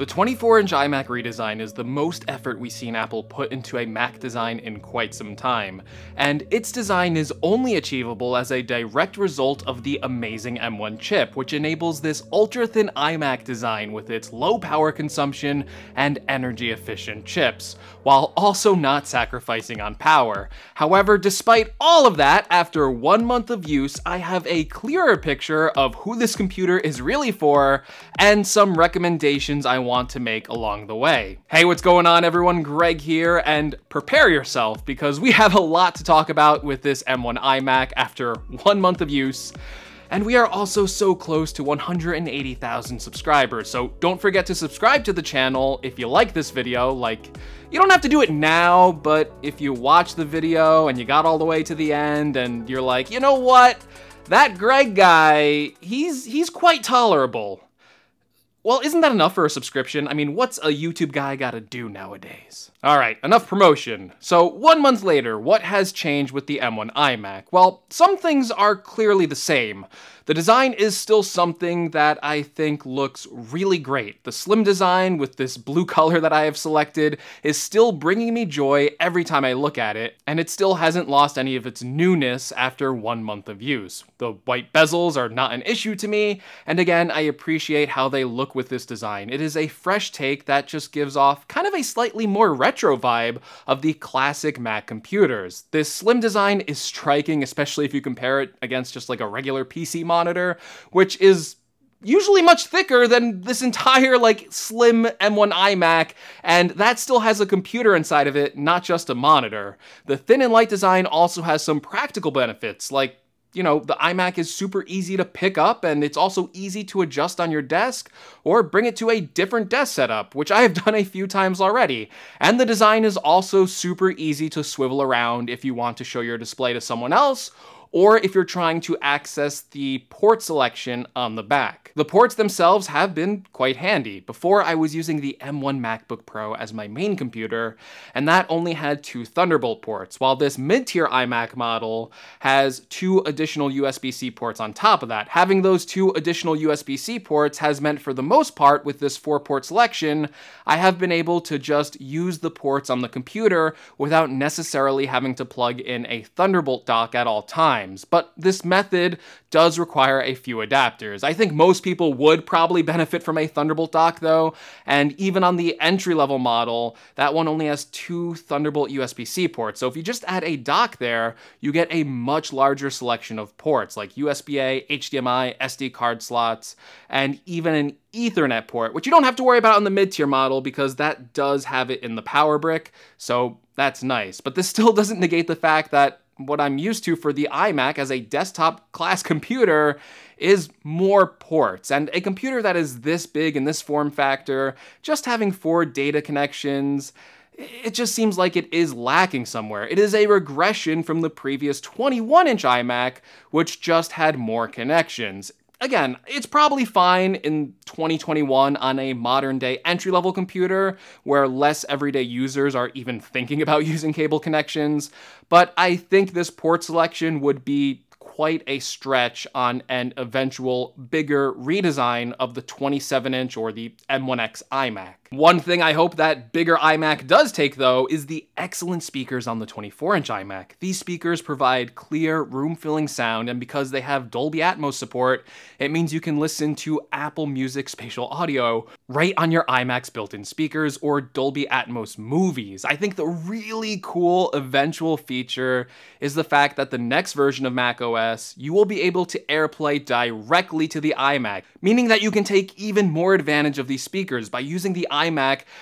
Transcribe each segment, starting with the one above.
The 24-inch iMac redesign is the most effort we've seen Apple put into a Mac design in quite some time, and its design is only achievable as a direct result of the amazing M1 chip, which enables this ultra-thin iMac design with its low power consumption and energy-efficient chips, while also not sacrificing on power. However, despite all of that, after one month of use, I have a clearer picture of who this computer is really for, and some recommendations I want to make along the way. Hey, what's going on everyone? Greg here, and prepare yourself because we have a lot to talk about with this M1 iMac after one month of use. And we are also so close to 180,000 subscribers, so don't forget to subscribe to the channel if you like this video, like, you don't have to do it now, but if you watch the video and you got all the way to the end and you're like, you know what? That Greg guy, he's he's quite tolerable. Well, isn't that enough for a subscription? I mean, what's a YouTube guy gotta do nowadays? Alright, enough promotion. So, one month later, what has changed with the M1 iMac? Well, some things are clearly the same. The design is still something that I think looks really great. The slim design with this blue color that I have selected is still bringing me joy every time I look at it, and it still hasn't lost any of its newness after one month of use. The white bezels are not an issue to me, and again, I appreciate how they look with this design. It is a fresh take that just gives off kind of a slightly more retro vibe of the classic Mac computers. This slim design is striking, especially if you compare it against just like a regular PC monitor, which is usually much thicker than this entire like slim M1 iMac, and that still has a computer inside of it, not just a monitor. The thin and light design also has some practical benefits, like you know, the iMac is super easy to pick up and it's also easy to adjust on your desk or bring it to a different desk setup, which I have done a few times already. And the design is also super easy to swivel around if you want to show your display to someone else or if you're trying to access the port selection on the back. The ports themselves have been quite handy. Before I was using the M1 MacBook Pro as my main computer, and that only had two Thunderbolt ports, while this mid-tier iMac model has two additional USB-C ports on top of that. Having those two additional USB-C ports has meant for the most part with this four-port selection, I have been able to just use the ports on the computer without necessarily having to plug in a Thunderbolt dock at all times times, but this method does require a few adapters. I think most people would probably benefit from a Thunderbolt dock though, and even on the entry-level model, that one only has two Thunderbolt USB-C ports, so if you just add a dock there, you get a much larger selection of ports, like USB-A, HDMI, SD card slots, and even an Ethernet port, which you don't have to worry about on the mid-tier model because that does have it in the power brick, so that's nice. But this still doesn't negate the fact that what I'm used to for the iMac as a desktop class computer is more ports. And a computer that is this big in this form factor, just having four data connections, it just seems like it is lacking somewhere. It is a regression from the previous 21 inch iMac, which just had more connections again, it's probably fine in 2021 on a modern day entry level computer where less everyday users are even thinking about using cable connections, but I think this port selection would be quite a stretch on an eventual bigger redesign of the 27 inch or the M1X iMac. One thing I hope that bigger iMac does take though is the excellent speakers on the 24-inch iMac. These speakers provide clear, room-filling sound and because they have Dolby Atmos support, it means you can listen to Apple Music spatial audio right on your iMac's built-in speakers or Dolby Atmos movies. I think the really cool eventual feature is the fact that the next version of macOS, you will be able to AirPlay directly to the iMac, meaning that you can take even more advantage of these speakers by using the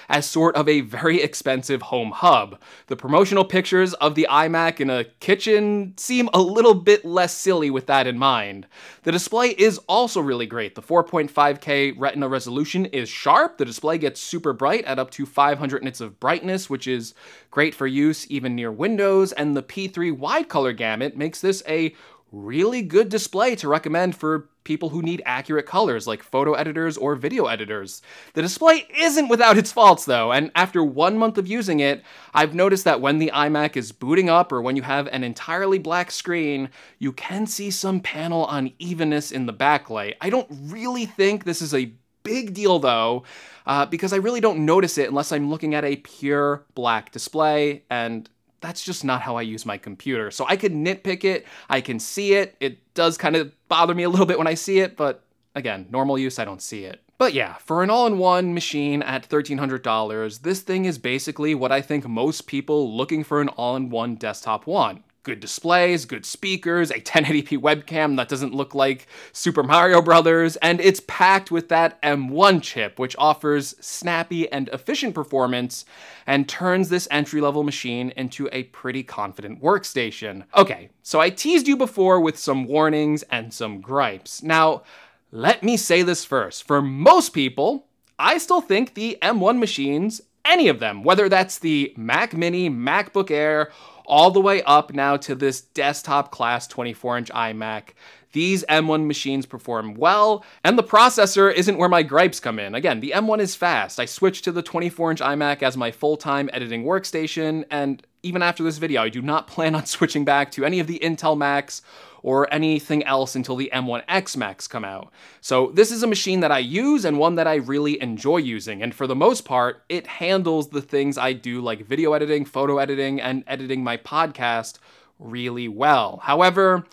as sort of a very expensive home hub. The promotional pictures of the iMac in a kitchen seem a little bit less silly with that in mind. The display is also really great. The 4.5K Retina resolution is sharp, the display gets super bright at up to 500 nits of brightness, which is great for use even near windows, and the P3 wide color gamut makes this a really good display to recommend for people who need accurate colors like photo editors or video editors. The display isn't without its faults though, and after one month of using it, I've noticed that when the iMac is booting up or when you have an entirely black screen, you can see some panel unevenness in the backlight. I don't really think this is a big deal though, uh, because I really don't notice it unless I'm looking at a pure black display, and that's just not how I use my computer. So I can nitpick it, I can see it, it does kind of bother me a little bit when I see it, but again, normal use, I don't see it. But yeah, for an all-in-one machine at $1,300, this thing is basically what I think most people looking for an all-in-one desktop want good displays, good speakers, a 1080p webcam that doesn't look like Super Mario Brothers, and it's packed with that M1 chip, which offers snappy and efficient performance and turns this entry-level machine into a pretty confident workstation. Okay, so I teased you before with some warnings and some gripes. Now, let me say this first. For most people, I still think the M1 machines, any of them, whether that's the Mac Mini, MacBook Air, all the way up now to this desktop class 24 inch iMac. These M1 machines perform well, and the processor isn't where my gripes come in. Again, the M1 is fast. I switched to the 24 inch iMac as my full time editing workstation, and even after this video, I do not plan on switching back to any of the Intel Macs or anything else until the M1X Macs come out. So this is a machine that I use and one that I really enjoy using, and for the most part, it handles the things I do like video editing, photo editing, and editing my podcast really well. However,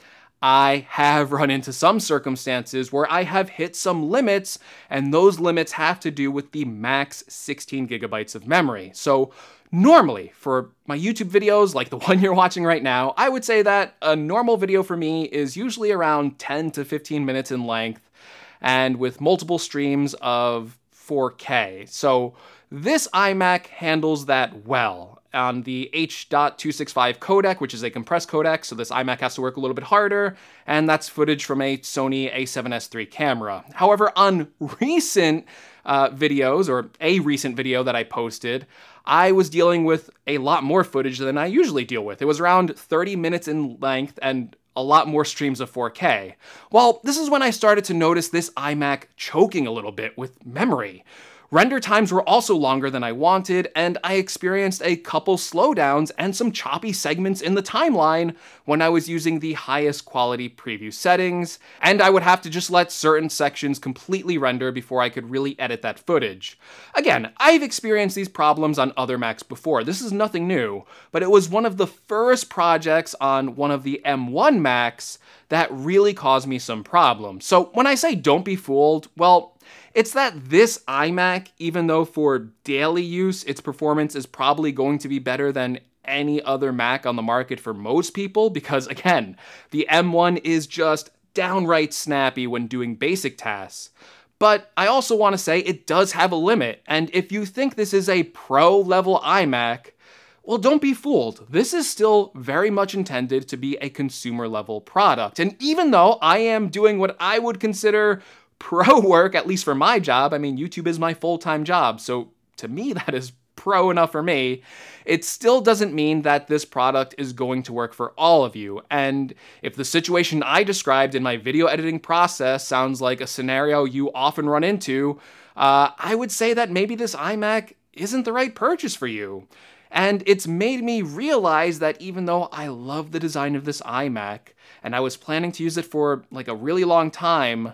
I have run into some circumstances where I have hit some limits, and those limits have to do with the max 16 gigabytes of memory. So Normally, for my YouTube videos like the one you're watching right now, I would say that a normal video for me is usually around 10 to 15 minutes in length and with multiple streams of 4K. So this iMac handles that well. On the H.265 codec, which is a compressed codec, so this iMac has to work a little bit harder, and that's footage from a Sony a7S III camera. However, on recent uh, videos, or a recent video that I posted, I was dealing with a lot more footage than I usually deal with. It was around 30 minutes in length and a lot more streams of 4K. Well, this is when I started to notice this iMac choking a little bit with memory. Render times were also longer than I wanted, and I experienced a couple slowdowns and some choppy segments in the timeline when I was using the highest quality preview settings, and I would have to just let certain sections completely render before I could really edit that footage. Again, I've experienced these problems on other Macs before, this is nothing new, but it was one of the first projects on one of the M1 Macs that really caused me some problems. So when I say don't be fooled, well, it's that this iMac, even though for daily use, its performance is probably going to be better than any other Mac on the market for most people, because again, the M1 is just downright snappy when doing basic tasks. But I also want to say it does have a limit, and if you think this is a pro level iMac, well, don't be fooled. This is still very much intended to be a consumer level product. And even though I am doing what I would consider pro work, at least for my job. I mean, YouTube is my full time job. So to me, that is pro enough for me. It still doesn't mean that this product is going to work for all of you. And if the situation I described in my video editing process sounds like a scenario you often run into, uh, I would say that maybe this iMac isn't the right purchase for you. And it's made me realize that even though I love the design of this iMac and I was planning to use it for like a really long time,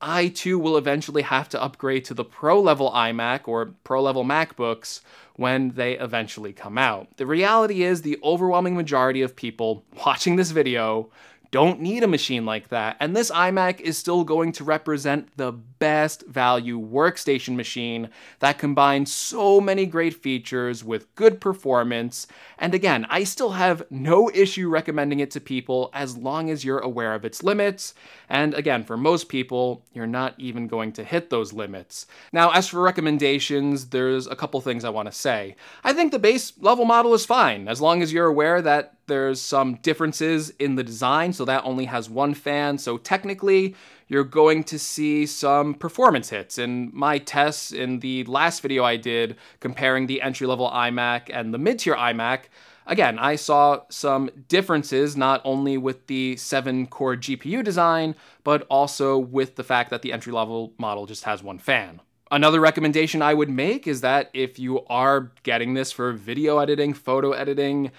I too will eventually have to upgrade to the pro level iMac or pro level MacBooks when they eventually come out. The reality is the overwhelming majority of people watching this video don't need a machine like that, and this iMac is still going to represent the best value workstation machine that combines so many great features with good performance. And again, I still have no issue recommending it to people as long as you're aware of its limits. And again, for most people, you're not even going to hit those limits. Now, as for recommendations, there's a couple things I want to say. I think the base level model is fine, as long as you're aware that there's some differences in the design, so that only has one fan. So technically, you're going to see some performance hits. In my tests in the last video I did comparing the entry-level iMac and the mid-tier iMac, again, I saw some differences not only with the 7-core GPU design, but also with the fact that the entry-level model just has one fan. Another recommendation I would make is that if you are getting this for video editing, photo editing,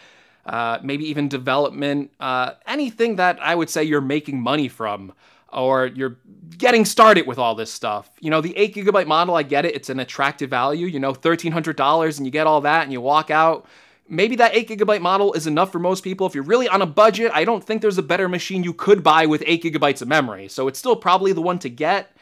uh, maybe even development, uh, anything that I would say you're making money from, or you're getting started with all this stuff. You know, the 8 gigabyte model, I get it, it's an attractive value, you know, $1,300 and you get all that and you walk out. Maybe that 8 gigabyte model is enough for most people. If you're really on a budget, I don't think there's a better machine you could buy with 8 gigabytes of memory. So it's still probably the one to get.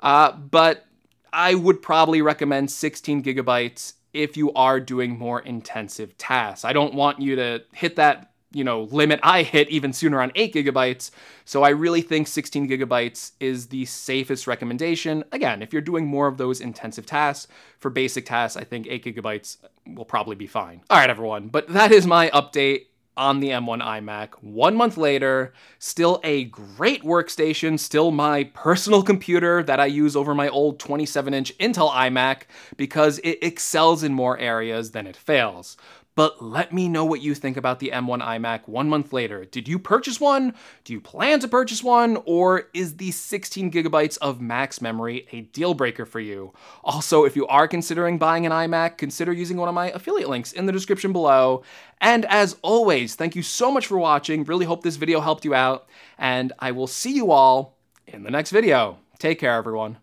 Uh, but I would probably recommend 16 gigabytes if you are doing more intensive tasks. I don't want you to hit that you know, limit I hit even sooner on 8 gigabytes. So I really think 16 gigabytes is the safest recommendation. Again, if you're doing more of those intensive tasks, for basic tasks, I think 8 gigabytes will probably be fine. All right, everyone, but that is my update on the M1 iMac. One month later, still a great workstation, still my personal computer that I use over my old 27 inch Intel iMac because it excels in more areas than it fails but let me know what you think about the M1 iMac one month later. Did you purchase one? Do you plan to purchase one? Or is the 16 gigabytes of max memory a deal breaker for you? Also, if you are considering buying an iMac, consider using one of my affiliate links in the description below. And as always, thank you so much for watching. Really hope this video helped you out, and I will see you all in the next video. Take care, everyone.